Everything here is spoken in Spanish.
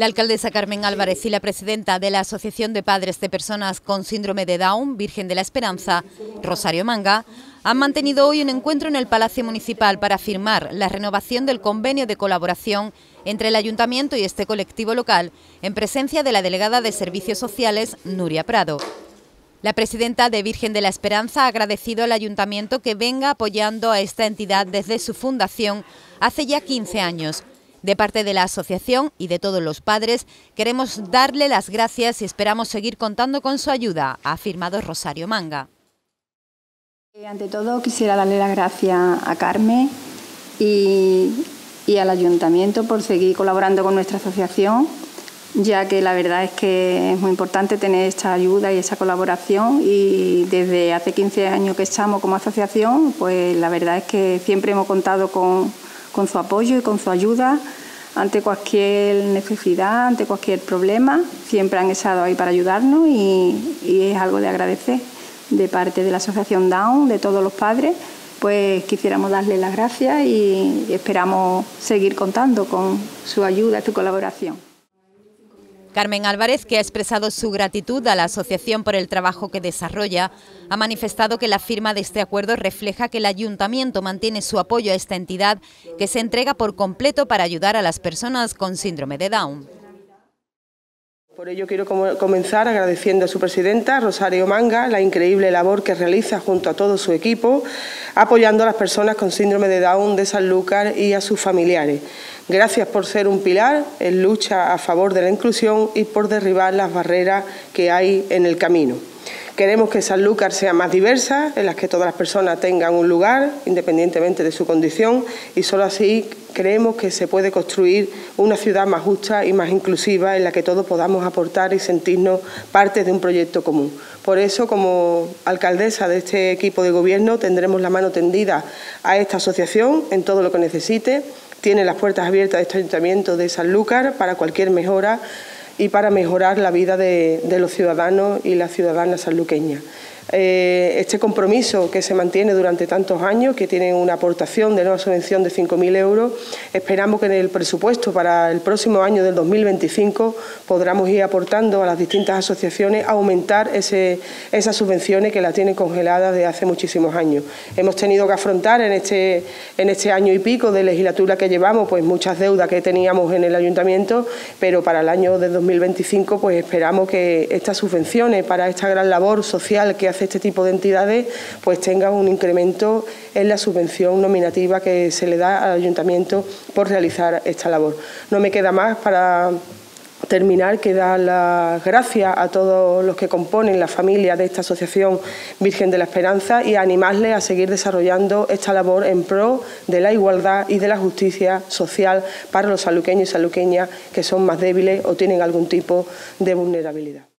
La alcaldesa Carmen Álvarez y la presidenta de la Asociación de Padres de Personas con Síndrome de Down, Virgen de la Esperanza, Rosario Manga, han mantenido hoy un encuentro en el Palacio Municipal para firmar la renovación del convenio de colaboración entre el Ayuntamiento y este colectivo local, en presencia de la delegada de Servicios Sociales, Nuria Prado. La presidenta de Virgen de la Esperanza ha agradecido al Ayuntamiento que venga apoyando a esta entidad desde su fundación hace ya 15 años, de parte de la asociación y de todos los padres, queremos darle las gracias y esperamos seguir contando con su ayuda, ha afirmado Rosario Manga. Eh, ante todo quisiera darle las gracias a Carmen y, al ayuntamiento por seguir colaborando con nuestra asociación, ya que la verdad es que es muy importante tener esta ayuda y esa colaboración y desde hace 15 años que estamos como asociación, pues la verdad es que siempre hemos contado con con su apoyo y con su ayuda ante cualquier necesidad, ante cualquier problema. Siempre han estado ahí para ayudarnos y, es algo de agradecer de parte de la Asociación Down, de todos los padres. Pues quisiéramos darle las gracias y esperamos seguir contando con su ayuda y su colaboración. Carmen Álvarez, que ha expresado su gratitud a la asociación por el trabajo que desarrolla, ha manifestado que la firma de este acuerdo refleja que el ayuntamiento mantiene su apoyo a esta entidad que se entrega por completo para ayudar a las personas con síndrome de Down. Por ello quiero comenzar agradeciendo a su presidenta, Rosario Manga, la increíble labor que realiza junto a todo su equipo, apoyando a las personas con síndrome de Down de Sanlúcar y a sus familiares. Gracias por ser un pilar en lucha a favor de la inclusión y por derribar las barreras que hay en el camino. Queremos que Sanlúcar sea más diversa, en la que todas las personas tengan un lugar, independientemente de su condición, y solo así creemos que se puede construir una ciudad más justa y más inclusiva en la que todos podamos aportar y sentirnos parte de un proyecto común. Por eso, como alcaldesa de este equipo de gobierno, tendremos la mano tendida a esta asociación en todo lo que necesite tiene las puertas abiertas de este Ayuntamiento de Sanlúcar para cualquier mejora y para mejorar la vida de, los ciudadanos y las ciudadanas sanluqueñas. Eh, este compromiso que se mantiene durante tantos años, que tiene una aportación de nueva subvención de 5.000 euros, esperamos que en el presupuesto para el próximo año del 2025 podamos ir aportando a las distintas asociaciones aumentar esas subvenciones que las tienen congeladas desde hace muchísimos años. Hemos tenido que afrontar en este, en este año y pico de legislatura que llevamos pues muchas deudas que teníamos en el ayuntamiento, pero para el año de 2025 pues esperamos que estas subvenciones para esta gran labor social que hace este tipo de entidades pues tengan un incremento en la subvención nominativa que se le da al ayuntamiento por realizar esta labor. No me queda más para terminar que dar las gracias a todos los que componen la familia de esta asociación Virgen de la Esperanza y animarles a seguir desarrollando esta labor en pro de la igualdad y de la justicia social para los saluqueños y saluqueñas que son más débiles o tienen algún tipo de vulnerabilidad.